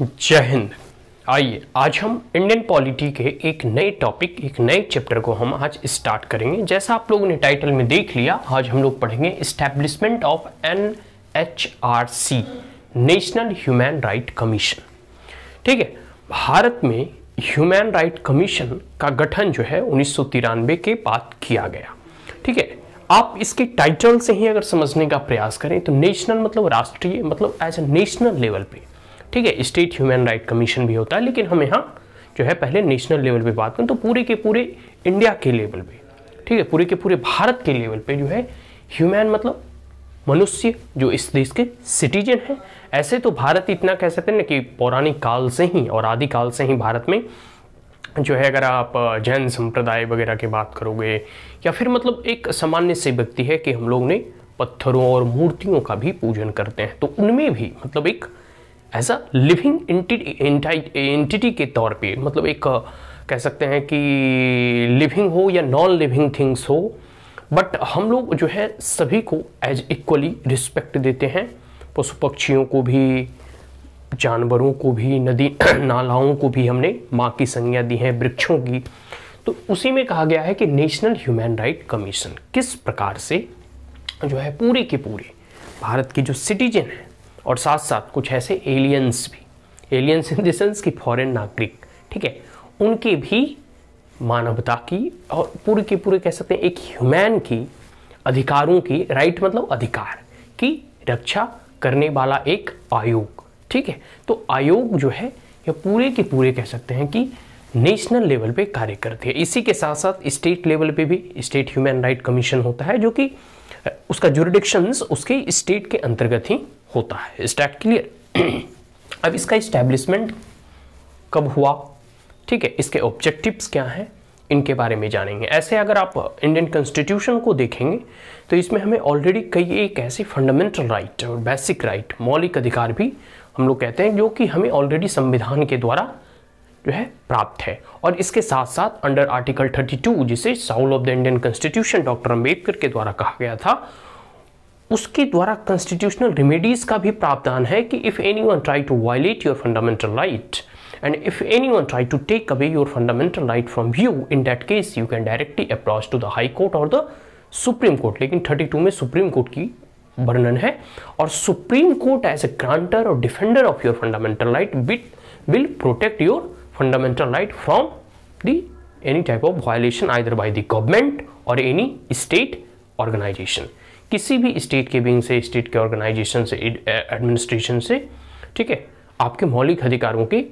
जय हिंद। आइए, आज हम इंडियन पॉलिटी के एक नए टॉपिक एक नए चैप्टर को हम आज स्टार्ट करेंगे। जैसा आप लोगों ने टाइटल में देख लिया, आज हम लोग पढ़ेंगे establishment of N H R C national human right commission ठीक है, भारत में ह्यूमन राइट कमीशन का गठन जो है उन्नीस सौ तिरानवे के बाद किया गया। ठीक है, आप इसके टाइटल से ही अगर समझने का प्रयास करें तो नेशनल मतलब राष्ट्रीय मतलब एज ए नेशनल लेवल पे। ठीक है, स्टेट ह्यूमन राइट कमीशन भी होता है, लेकिन हम यहाँ जो है पहले नेशनल लेवल पे बात करें तो पूरे के पूरे इंडिया के लेवल पे, ठीक है, पूरे के पूरे भारत के लेवल पे जो है ह्यूमैन मतलब मनुष्य जो इस देश के सिटीजन हैं। ऐसे तो भारत इतना कह सकते हैं ना कि पौराणिक काल से ही और आदि काल से ही भारत में जो है अगर आप जैन संप्रदाय वगैरह की बात करोगे, या फिर मतलब एक सामान्य से व्यक्ति है कि हम लोग ने पत्थरों और मूर्तियों का भी पूजन करते हैं तो उनमें भी मतलब एक एज अ लिविंग एंटिटी के तौर पे मतलब एक कह सकते हैं कि लिविंग हो या नॉन लिविंग थिंग्स हो बट हम लोग जो है सभी को एज इक्वली रिस्पेक्ट देते हैं। पशु पक्षियों को भी, जानवरों को भी, नदी, नालाओं को भी हमने माँ की संज्ञा दी है, वृक्षों की। तो उसी में कहा गया है कि नेशनल ह्यूमन राइट कमीशन किस प्रकार से जो है पूरे के पूरे भारत के जो सिटीजन हैं और साथ साथ कुछ ऐसे एलियंस भी। एलियंस इन देंस की फॉरेन नागरिक, ठीक है? उनके भी मानवता की और पूरे के पूरे कह सकते हैं, एक ह्यूमैन की अधिकारों की राइट मतलब अधिकार की रक्षा करने वाला एक आयोग, ठीक है? तो आयोग जो है ये पूरे के पूरे कह सकते हैं कि नेशनल लेवल पे कार्य करती है। इसी के साथ साथ स्टेट लेवल पे भी स्टेट ह्यूमन राइट कमीशन होता है, जो कि उसका जुरिडिक्शंस उसके स्टेट के अंतर्गत ही होता है। स्टैट क्लियर अब इसका इस्टेब्लिशमेंट कब हुआ? ठीक है, इसके ऑब्जेक्टिव्स क्या हैं? इनके बारे में जानेंगे। ऐसे अगर आप इंडियन कॉन्स्टिट्यूशन को देखेंगे तो इसमें हमें ऑलरेडी कई एक ऐसी फंडामेंटल राइट और बेसिक राइट मौलिक अधिकार भी हम लोग कहते हैं, जो कि हमें ऑलरेडी संविधान के द्वारा जो है प्राप्त है। और इसके साथ साथ अंडर आर्टिकल 32 जिसे soul of the Indian constitution doctor Ambedkar के द्वारा कहा गया था उसके द्वारा कॉन्स्टिट्यूशनल रेमेडीज का भी प्रावधान है कि if anyone try to violate your fundamental right and if anyone try to take away your fundamental right from you in that case you can directly approach to the high court और the supreme court लेकिन 32 में supreme court की वर्णन है। और supreme court as a grantor और defender of your fundamental right bit will protect your fundamental right from the any type of violation either by the government और any state organisation किसी भी state के wing से state के organisation से administration से, ठीक है, आपके मौलिक अधिकारों के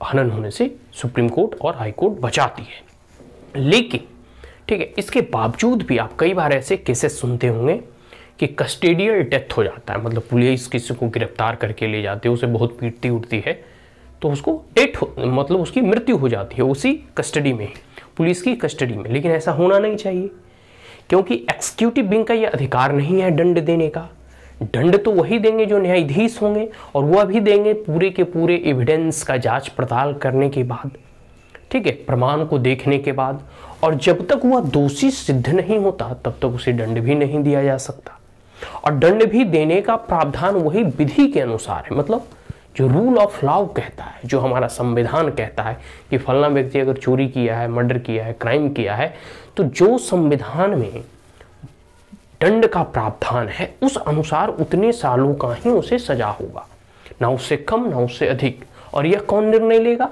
हनन होने से सुप्रीम कोर्ट और हाई कोर्ट बचाती है। लेकिन, ठीक है, इसके बावजूद भी आप कई बार ऐसे केसेस सुनते होंगे कि कस्टेडियल डेथ हो जाता है। मतलब पुलिस किसी को गिरफ़्तार करके ले जाती है, उसे बहुत पीटती उठती है तो उसको डेथ मतलब उसकी मृत्यु हो जाती है उसी कस्टडी में, पुलिस की कस्टडी में। लेकिन ऐसा होना नहीं चाहिए। क्योंकि एक्सिक्यूटिव विंग का यह अधिकार नहीं है दंड देने का। दंड तो वही देंगे जो न्यायाधीश होंगे और वह भी देंगे पूरे के पूरे एविडेंस का जाँच पड़ताल करने के बाद। ठीक है, प्रमाण को देखने के बाद। और जब तक वह दोषी सिद्ध नहीं होता, तब तक उसे दंड भी नहीं दिया जा सकता। और दंड भी देने का प्रावधान वही विधि के अनुसार है। मतलब जो रूल ऑफ़ लॉ कहता है, जो हमारा संविधान कहता है कि फलना व्यक्ति अगर चोरी किया है, मर्डर किया है क्राइम किया है तो जो संविधान में दंड का प्रावधान है, उस अनुसार उतने सालों का ही उसे सजा होगा। ना उससे कम, ना उससे अधिक। और यह कौन निर्णय लेगा?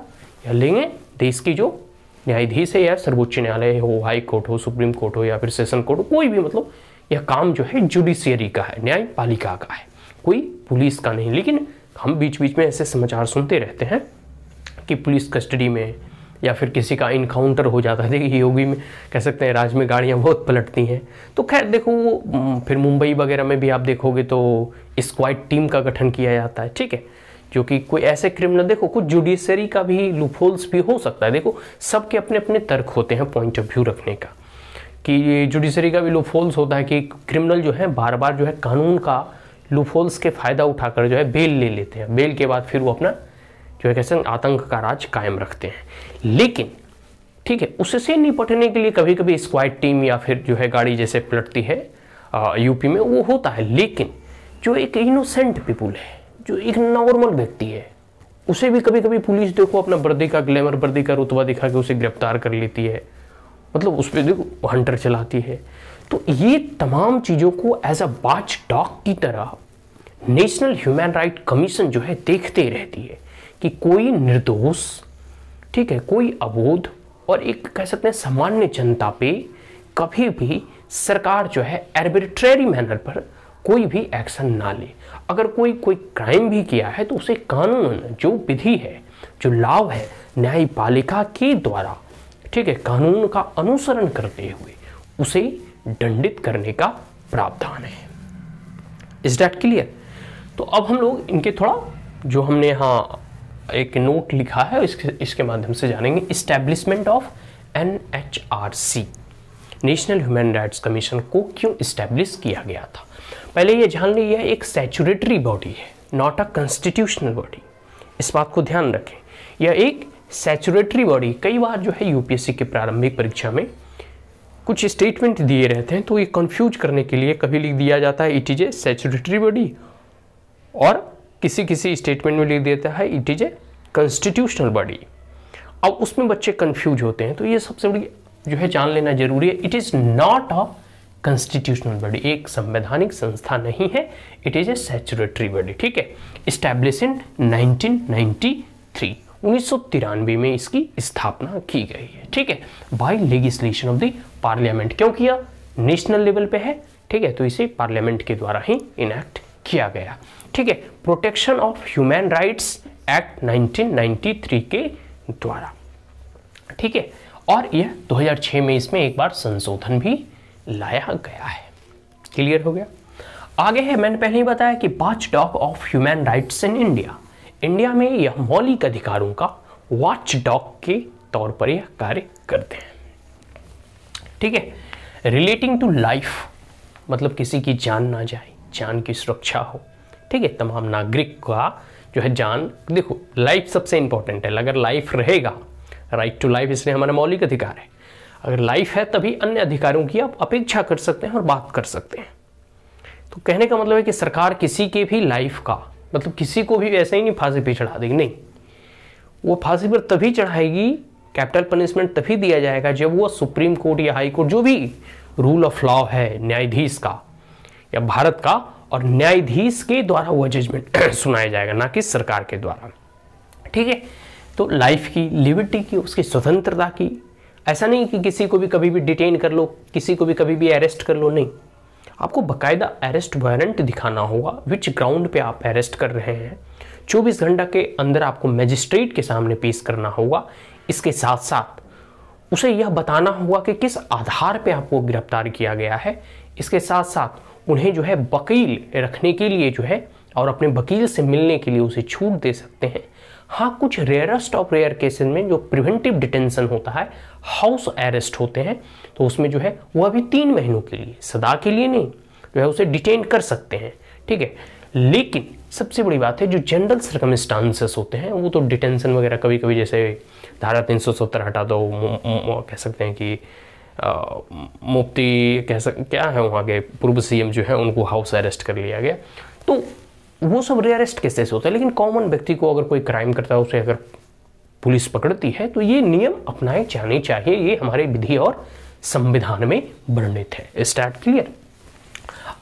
यह लेंगे देश की जो न्यायाधीश है या सर्वोच्च न्यायालय हो, हाई कोर्ट हो, सुप्रीम कोर्ट हो या फिर सेशन कोर्ट हो, कोई भी मतलब यह काम जो है जुडिशियरी का है, न्यायपालिका का है। कोई पुलिस का नहीं। लेकिन हम बीच बीच में ऐसे समाचार सुनते रहते हैं कि पुलिस कस्टडी में या फिर किसी का इनकाउंटर हो जाता है। देखिए योगी में कह सकते हैं, राज्य में गाड़ियाँ बहुत पलटती हैं। तो खैर, देखो, वो फिर मुंबई वगैरह में भी आप देखोगे तो स्क्वाइड टीम का गठन किया जाता है, ठीक है? जो कि कोई ऐसे क्रिमिनल देखो, कुछ जुडिशरी का भी लूफोल्स भी हो सकता है। देखो, सबके अपने अपने तर्क होते हैं पॉइंट ऑफ़ व्यू रखने का। कि जुडिशरी का भी लूफोल्स होता है कि क्रिमिनल जो है बार बार जो है कानून का लूफोल्स के फ़ायदा उठाकर जो है बेल ले लेते हैं। बेल के बाद फिर वो अपना जो है कैसे आतंक का राज कायम रखते हैं। लेकिन, ठीक है उससे निपटने के लिए कभी कभी स्क्वाड टीम या फिर जो है गाड़ी जैसे पलटती है यूपी में, वो होता है। लेकिन, जो एक इनोसेंट पीपुल है, जो एक नॉर्मल व्यक्ति है, उसे भी कभी कभी पुलिस देखो, अपना वर्दी का ग्लैमर वर्दी का रुतबा दिखा के उसे गिरफ़्तार कर लेती है। मतलब उस पर देखो हंटर चलाती है। तो ये तमाम चीज़ों को एज अ वाच डॉग की तरह नेशनल ह्यूमन राइट कमीशन जो है देखते रहती है। कि कोई निर्दोष, ठीक है, कोई अबोध और एक कह सकते हैं सामान्य जनता पे कभी भी सरकार जो है एर्बिट्रेरी मैनर पर कोई भी एक्शन ना ले। अगर कोई कोई क्राइम भी किया है तो उसे कानून, जो विधि है, जो लाभ है न्यायपालिका के द्वारा, ठीक है, कानून का अनुसरण करते हुए उसे दंडित करने का प्रावधान है। इज़ डैट क्लियर तो अब हम लोग इनके थोड़ा, जो हमने यहाँ एक नोट लिखा है, इसके इसके माध्यम से जानेंगे। Establishment of N H R C national human rights commission को क्यों इस्टेब्लिश किया गया था? पहले ये जान ली यह एक सेचुरेटरी बॉडी है नॉट अ कॉन्स्टिट्यूशनल बॉडी इस बात को ध्यान रखें। यह एक सेचुरेटरी बॉडी कई बार जो है यूपीएससी के प्रारंभिक परीक्षा में कुछ स्टेटमेंट दिए रहते हैं तो ये कंफ्यूज करने के लिए कभी लिख दिया जाता है it is a statutory body और किसी किसी स्टेटमेंट में लिख देता है it is a constitutional body अब उसमें बच्चे कंफ्यूज होते हैं तो ये सबसे बड़ी जो है जान लेना ज़रूरी है it is not a constitutional body एक संवैधानिक संस्था नहीं है it is a statutory body ठीक है? इस्टेब्लिश इन 1993 उन्नीस में इसकी स्थापना की गई है। ठीक है? By legislation of the parliament क्यों किया? नेशनल लेवल पे है। ठीक है? तो इसे पार्लियामेंट के द्वारा ही इनैक्ट किया गया। ठीक है? Protection of human rights act 1993 के द्वारा। ठीक है? और यह 2006 में इसमें एक बार संशोधन भी लाया गया है। क्लियर हो गया? आगे है, मैंने पहले ही बताया कि watchdog of human rights in India India में यह मौलिक अधिकारों का वॉच डॉग के तौर पर यह कार्य करते हैं। ठीक है? रिलेटिंग टू लाइफ मतलब किसी की जान ना जाए। जान की सुरक्षा हो। ठीक है? तमाम नागरिक का जो है जान, देखो लाइफ सबसे इंपॉर्टेंट है। अगर लाइफ रहेगा राइट टू लाइफ इसलिए हमारा मौलिक अधिकार है। अगर लाइफ है, तभी अन्य अधिकारों की आप अपेक्षा कर सकते हैं और बात कर सकते हैं। तो कहने का मतलब है कि सरकार किसी के भी लाइफ का मतलब किसी को भी ऐसे ही नहीं फांसी पे चढ़ा देगी, नहीं। वो फांसी पर तभी चढ़ाएगी कैपिटल पनिशमेंट तभी दिया जाएगा जब वो सुप्रीम कोर्ट या हाई कोर्ट जो भी रूल ऑफ़ लॉ है, न्यायाधीश का या भारत का और न्यायाधीश के द्वारा वह जजमेंट सुनाया जाएगा, ना कि सरकार के द्वारा। ठीक है? तो लाइफ की लिबर्टी की, उसकी स्वतंत्रता की, ऐसा नहीं कि किसी को भी कभी भी डिटेन कर लो, किसी को भी कभी भी अरेस्ट कर लो, नहीं। आपको बकायदा अरेस्ट वारंट दिखाना होगा विच ग्राउंड पे आप अरेस्ट कर रहे हैं। 24 घंटा के अंदर आपको मजिस्ट्रेट के सामने पेश करना होगा। इसके साथ साथ उसे यह बताना होगा कि किस आधार पे आपको गिरफ़्तार किया गया है। इसके साथ साथ उन्हें जो है वकील रखने के लिए जो है और अपने वकील से मिलने के लिए उसे छूट दे सकते हैं। हाँ कुछ रेयरस्ट ऑफ़ रेयर केसेस में जो प्रिवेंटिव डिटेंशन होता है हाउस अरेस्ट होते हैं तो उसमें जो है वो अभी तीन महीनों के लिए, सदा के लिए नहीं, जो है उसे डिटेन कर सकते हैं, ठीक है? लेकिन सबसे बड़ी बात है, जो जनरल सर्कमस्टांसेस होते हैं, वो तो डिटेंशन वगैरह कभी कभी जैसे धारा तीन सौ सत्तर हटा दो कह सकते हैं कि मुफ्ती कह सक, क्या है वहाँ के पूर्व सीएम जो है, उनको हाउस अरेस्ट कर लिया गया। तो वो सब रेयरेस्ट केसेस होते हैं? लेकिन कॉमन व्यक्ति को अगर कोई क्राइम करता है, उसे अगर पुलिस पकड़ती है तो ये नियम अपनाए जाने चाहिए। ये हमारे विधि और संविधान में वर्णित है। स्टार्ट क्लियर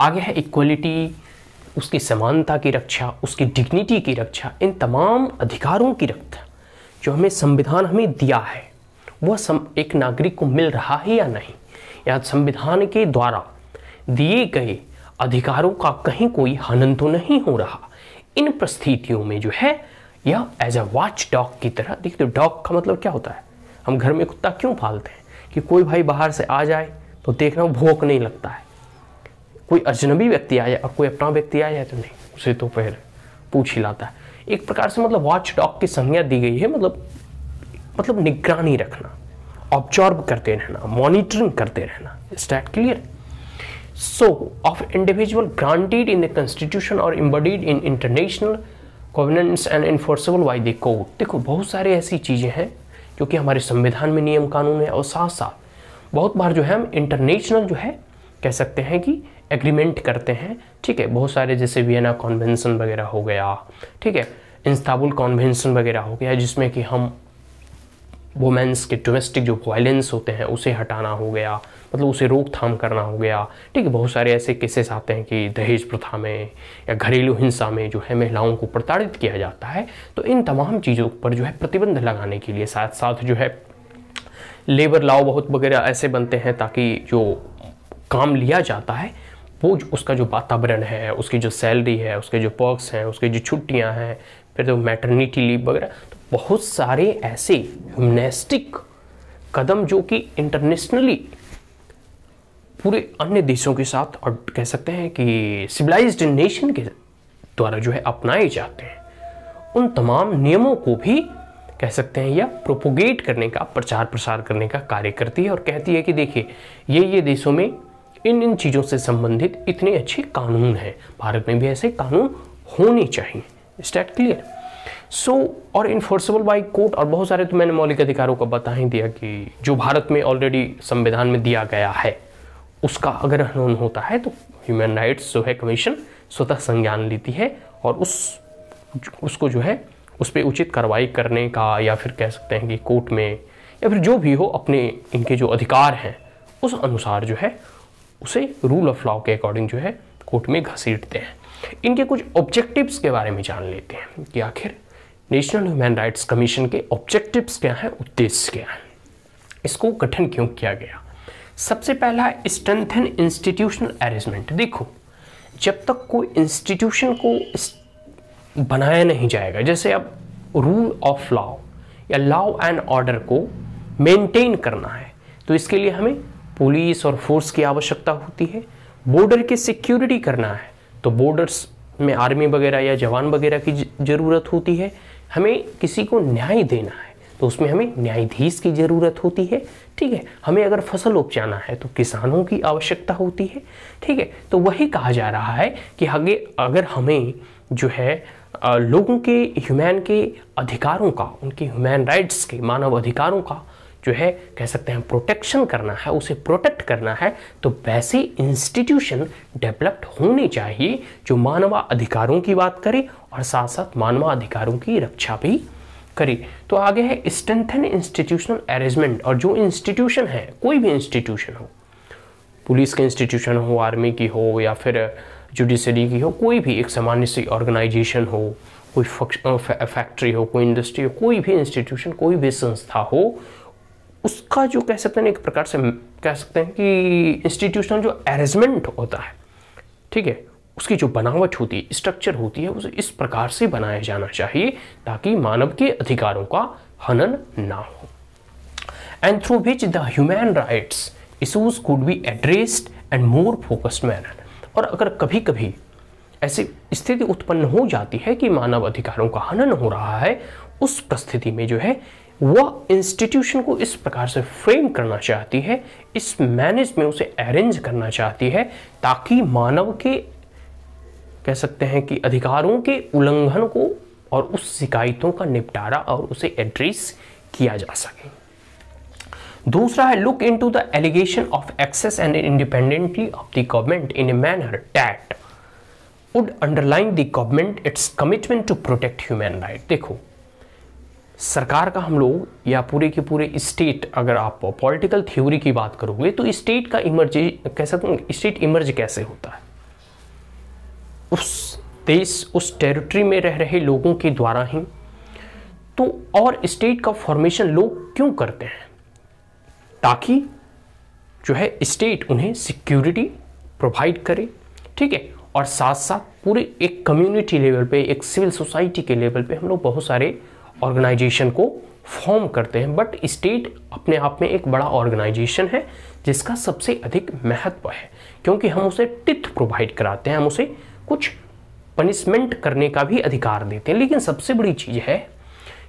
आगे है इक्वलिटी उसकी समानता की रक्षा, उसकी डिग्निटी की रक्षा, इन तमाम अधिकारों की रक्षा जो हमें संविधान हमें दिया है। वह सम, एक नागरिक को मिल रहा है या नहीं? या संविधान के द्वारा दिए गए अधिकारों का कहीं कोई हनन तो नहीं हो रहा? इन परिस्थितियों में जो है, यह एज अ वॉच डॉग की तरह देखते डॉग का मतलब क्या होता है? हम घर में कुत्ता क्यों पालते हैं? कि कोई भाई बाहर से आ जाए तो देखना भूख नहीं लगता है। कोई अजनबी व्यक्ति आ जाए और कोई अपना व्यक्ति आ जाए तो नहीं, उसे तो फिर पूछ ही लाता है। एक प्रकार से मतलब वॉच डॉग की संज्ञा दी गई है मतलब मतलब निगरानी रखना ऑब्जॉर्व करते रहना मॉनिटरिंग करते रहना stat clear so of individual granted in the constitution और embedded in international covenants and enforceable by the court देखो, बहुत सारी ऐसी चीज़ें हैं जो कि हमारे संविधान में नियम कानून है और साथ साथ बहुत बार जो है हम इंटरनेशनल जो है कह सकते हैं कि एग्रीमेंट करते हैं। ठीक है, बहुत सारे जैसे वियना कॉन्वेंशन वगैरह हो गया, ठीक है इंस्ताबुल कॉन्वेंशन वगैरह हो गया, जिसमें कि हम वुमेंस के डोमेस्टिक जो वायलेंस होते हैं, उसे हटाना हो गया मतलब उसे रोकथाम करना हो गया। ठीक है, बहुत सारे ऐसे केसेस आते हैं कि दहेज प्रथा में या घरेलू हिंसा में जो है महिलाओं को प्रताड़ित किया जाता है। तो इन तमाम चीज़ों पर जो है प्रतिबंध लगाने के लिए साथ साथ जो है लेबर लॉ बहुत वगैरह ऐसे बनते हैं ताकि जो काम लिया जाता है, वो जो उसका जो वातावरण है, उसकी जो सैलरी है, उसके जो पर्क्स हैं, उसकी जो छुट्टियाँ हैं, फिर तो मैटरनिटी लीव वगैरह बहुत सारे ऐसे ह्यूमनेस्टिक कदम जो कि इंटरनेशनली पूरे अन्य देशों के साथ और कह सकते हैं कि सिविलाइज्ड नेशन के द्वारा जो है अपनाए जाते हैं। उन तमाम नियमों को भी कह सकते हैं या प्रोपोगेट करने का, प्रचार प्रसार करने का कार्य करती है और कहती है कि देखिए, ये ये देशों में इन इन चीज़ों से संबंधित इतने अच्छे कानून हैं। भारत में भी ऐसे कानून होने चाहिए। स्टेट क्लियर सो so, और इन्फोर्सेबल बाई कोर्ट और बहुत सारे तो मैंने मौलिक अधिकारों का बता ही दिया कि जो भारत में ऑलरेडी संविधान में दिया गया है उसका अगर हनन होता है तो ह्यूमन राइट्स जो है कमीशन स्वतः संज्ञान लेती है और उस उसको जो है उस पर उचित कार्रवाई करने का या फिर कह सकते हैं कि कोर्ट में या फिर जो भी हो अपने इनके जो अधिकार हैं उस अनुसार जो है उसे रूल ऑफ़ लॉ के अकॉर्डिंग जो है कोर्ट में घसीटते हैं। इनके कुछ ऑब्जेक्टिव्स के बारे में जान लेते हैं कि आखिर नेशनल ह्यूमन राइट्स कमीशन के ऑब्जेक्टिव्स क्या हैं, उद्देश्य क्या हैं? इसको गठन क्यों किया गया? सबसे पहला स्ट्रेंथन इंस्टीट्यूशनल अरेंजमेंट देखो, जब तक कोई इंस्टीट्यूशन को बनाया नहीं जाएगा, जैसे अब रूल ऑफ़ लॉ या लॉ एंड ऑर्डर को मेंटेन करना है तो इसके लिए हमें पुलिस और फोर्स की आवश्यकता होती है बॉर्डर की सिक्योरिटी करना है तो बॉर्डर्स में आर्मी वगैरह या जवान वगैरह की ज़रूरत होती है हमें किसी को न्याय देना है तो उसमें हमें न्यायाधीश की ज़रूरत होती है, ठीक है? हमें अगर फ़सल उपजाना है तो किसानों की आवश्यकता होती है, ठीक है? तो वही कहा जा रहा है कि आगे, अगर हमें जो है लोगों के ह्यूमैन के अधिकारों का, उनके ह्यूमैन राइट्स के, मानव अधिकारों का जो है, कह सकते हैं प्रोटेक्शन करना है, उसे प्रोटेक्ट करना है तो वैसे इंस्टीट्यूशन डेवलप्ड होने चाहिए जो मानव अधिकारों की बात करे और साथ साथ मानव अधिकारों की रक्षा भी करे। तो आगे है स्ट्रेंथन इंस्टीट्यूशनल अरेंजमेंट और जो इंस्टीट्यूशन है, कोई भी इंस्टीट्यूशन हो, पुलिस के इंस्टीट्यूशन हो आर्मी की हो या फिर जुडिशरी की हो, कोई भी एक सामान्य सी ऑर्गेनाइजेशन हो, कोई फैक्ट्री हो, कोई इंडस्ट्री हो, कोई भी इंस्टीट्यूशन कोई भी संस्था हो उसका जो कह सकते हैं एक प्रकार से कह सकते हैं कि इंस्टीट्यूशनल जो अरेंजमेंट होता है, ठीक है, उसकी जो बनावट होती है स्ट्रक्चर होती है, उसे इस प्रकार से बनाया जाना चाहिए ताकि मानव के अधिकारों का हनन ना हो। And through which the human rights issues could be addressed and more focused manner और अगर कभी कभी ऐसी स्थिति उत्पन्न हो जाती है कि मानव अधिकारों का हनन हो रहा है, उस परिस्थिति में जो है वह इंस्टीट्यूशन को इस प्रकार से फ्रेम करना चाहती है, इस मैनेज में उसे अरेंज करना चाहती है ताकि मानव के, कह सकते हैं कि अधिकारों के उल्लंघन को और उस शिकायतों का निपटारा और उसे एड्रेस किया जा सके। दूसरा है look into the allegation of excess and independently of the government in a manner that would underline the government its commitment to protect human right देखो सरकार का हम लोग या पूरे के पूरे स्टेट अगर आप पॉलिटिकल थ्योरी की बात करोगे तो स्टेट का इमर्ज कह सकते स्टेट इमर्ज कैसे होता है? उस देश, उस टेरिटरी में रह रहे लोगों के द्वारा ही। तो और स्टेट का फॉर्मेशन लोग क्यों करते हैं? ताकि जो है, स्टेट उन्हें सिक्योरिटी प्रोवाइड करे, ठीक है? और साथ साथ पूरे एक कम्युनिटी लेवल पे, एक सिविल सोसाइटी के लेवल पे हम लोग बहुत सारे ऑर्गेनाइजेशन को फॉर्म करते हैं। बट स्टेट अपने आप में एक बड़ा ऑर्गेनाइजेशन है, जिसका सबसे अधिक महत्व है, क्योंकि हम उसे टिथ प्रोवाइड कराते हैं, हम उसे कुछ पनिशमेंट करने का भी अधिकार देते हैं। लेकिन सबसे बड़ी चीज़ है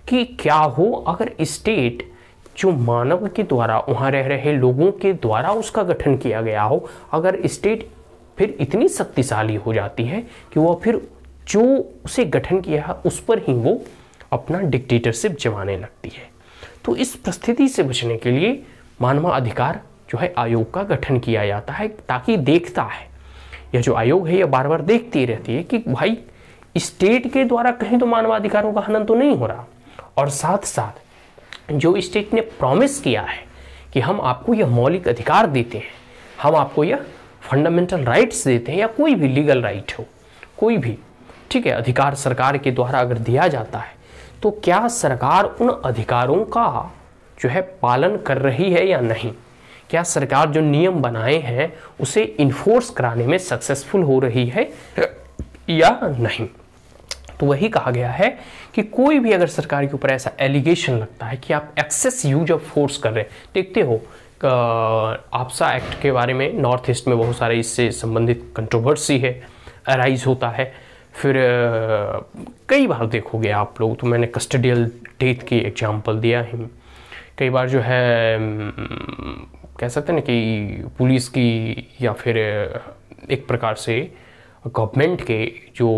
कि क्या हो, अगर स्टेट जो मानव के द्वारा, वहाँ रह रहे लोगों के द्वारा उसका गठन किया गया हो, अगर स्टेट फिर इतनी शक्तिशाली हो जाती है कि वह फिर जो उसे गठन किया है, उस पर ही वो अपना डिक्टेटरशिप जमाने लगती है। तो इस परिस्थिति से बचने के लिए मानवाधिकार जो है आयोग का गठन किया जाता है ताकि देखता है। यह जो आयोग है, यह बार बार देखती रहती है कि भाई स्टेट के द्वारा कहीं तो मानवाधिकारों का हनन तो नहीं हो रहा। और साथ साथ जो स्टेट ने प्रॉमिस किया है कि हम आपको यह मौलिक अधिकार देते हैं, हम आपको यह फंडामेंटल राइट्स देते हैं या कोई भी लीगल राइट हो, कोई भी, ठीक है, अधिकार सरकार के द्वारा अगर दिया जाता है तो क्या सरकार उन अधिकारों का जो है पालन कर रही है या नहीं? क्या सरकार जो नियम बनाए हैं, उसे इन्फोर्स कराने में सक्सेसफुल हो रही है या नहीं? तो वही कहा गया है कि कोई भी अगर सरकार के ऊपर ऐसा एलिगेशन लगता है कि आप एक्सेस यूज़ ऑफ़ फोर्स कर रहे हैं, देखते हो आपसा एक्ट के बारे में नॉर्थ ईस्ट में बहुत सारे इससे संबंधित कंट्रोवर्सी है अराइज होता है। फिर कई बार देखोगे आप लोग तो मैंने कस्टडियल डेथ की एग्जांपल दिया है। कई बार जो है कह सकते हैं ना कि पुलिस की या फिर एक प्रकार से गवर्नमेंट के जो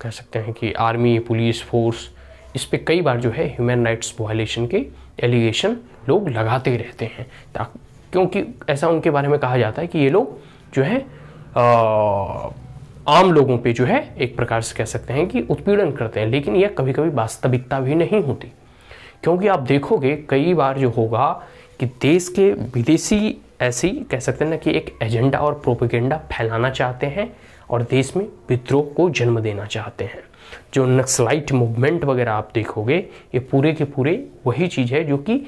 कह सकते हैं कि आर्मी पुलिस फोर्स इस पर कई बार जो है ह्यूमन राइट्स वायलेशन के एलिगेशन लोग लगाते रहते हैं। क्योंकि ऐसा उनके बारे में कहा जाता है कि ये लोग जो है आ, आम लोगों पे जो है एक प्रकार से कह सकते हैं कि उत्पीड़न करते हैं, लेकिन यह कभी कभी वास्तविकता भी नहीं होती। क्योंकि आप देखोगे, कई बार जो होगा कि देश के विदेशी ऐसी कह सकते हैं ना कि एक एजेंडा और प्रोपेगेंडा फैलाना चाहते हैं और देश में विद्रोह को जन्म देना चाहते हैं। जो नक्सलाइट मूवमेंट वगैरह आप देखोगे, ये पूरे के पूरे वही चीज़ है जो कि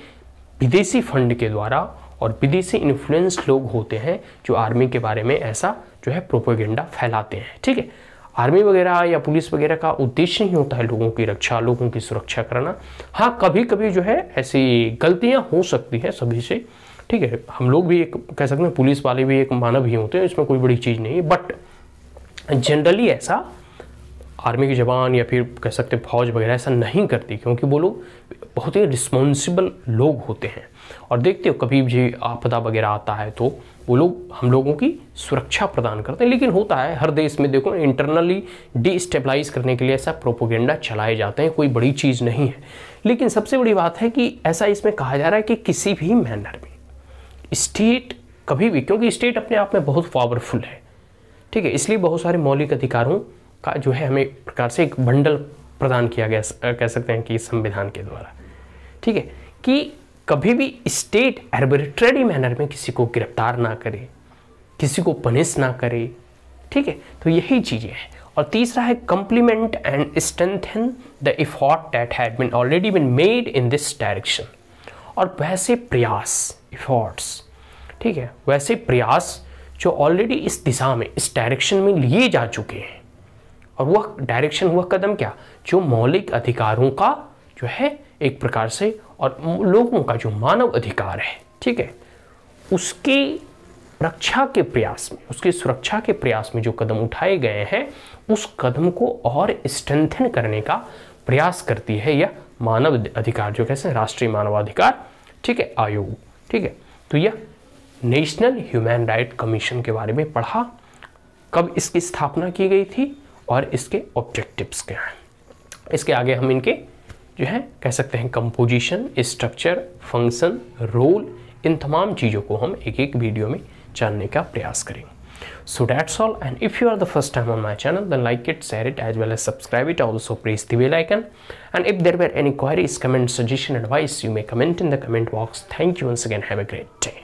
विदेशी फंड के द्वारा और विदेशी इन्फ्लुएंस लोग होते हैं जो आर्मी के बारे में ऐसा जो है प्रोपोगेंडा फैलाते हैं, ठीक है? आर्मी वगैरह या पुलिस वगैरह का उद्देश्य नहीं होता है लोगों की रक्षा, लोगों की सुरक्षा करना। हाँ कभी कभी जो है ऐसी गलतियाँ हो सकती है सभी से, ठीक है? हम लोग भी एक कह सकते हैं पुलिस वाले भी एक मानव ही होते हैं, इसमें कोई बड़ी चीज़ नहीं है। बट जनरली ऐसा आर्मी के जवान या फिर कह सकते हैं फौज वगैरह ऐसा नहीं करती, क्योंकि वो लोग बहुत ही रिस्पॉन्सिबल लोग होते हैं। और देखते हो, कभी भी आपदा वगैरह आता है तो वो लोग हम लोगों की सुरक्षा प्रदान करते हैं। लेकिन होता है, हर देश में देखो इंटरनली डिस्टेबलाइज करने के लिए ऐसा प्रोपोगेंडा चलाए जाते हैं, कोई बड़ी चीज़ नहीं है। लेकिन सबसे बड़ी बात है कि ऐसा इसमें कहा जा रहा है कि किसी भी मैनर में स्टेट कभी भी, क्योंकि स्टेट अपने आप में बहुत पावरफुल है, ठीक है? इसलिए बहुत सारे मौलिक अधिकारों का जो है हमें प्रकार से एक बंडल प्रदान किया गया, कह सकते हैं कि संविधान के द्वारा, ठीक है? कि कभी भी स्टेट एर्बिट्ररी मैनर में किसी को गिरफ़्तार ना करे, किसी को पनिश ना करे, ठीक है? तो यही चीज़ें हैं। और तीसरा है complement and strengthen the effort that had been already been made in this direction और वैसे प्रयास इफॉर्ट्स ठीक है? वैसे प्रयास जो ऑलरेडी इस दिशा में, इस डायरेक्शन में लिए जा चुके हैं। और वह डायरेक्शन वह कदम क्या? जो मौलिक अधिकारों का जो है, एक प्रकार से और लोगों का जो मानव अधिकार है, ठीक है, उसकी रक्षा के प्रयास में, उसकी सुरक्षा के प्रयास में जो कदम उठाए गए हैं, उस कदम को और स्ट्रेंथन करने का प्रयास करती है यह मानव अधिकार, जो कैसे राष्ट्रीय मानवाधिकार, ठीक है, आयोग, ठीक है। तो यह नेशनल ह्यूमन राइट कमीशन के बारे में पढ़ा, कब इसकी स्थापना की गई थी और इसके ऑब्जेक्टिव्स क्या हैं। इसके आगे हम इनके जो है, कह सकते हैं कंपोजिशन स्ट्रक्चर फ़ंक्शन रोल इन तमाम चीज़ों को हम एक एक वीडियो में जानने का प्रयास करेंगे। So that's all and if you are the first time on my channel then like it share it as well as subscribe it also press the bell icon and if there were any queries comment suggestion advice you may comment in the comment box thank you once again have a great day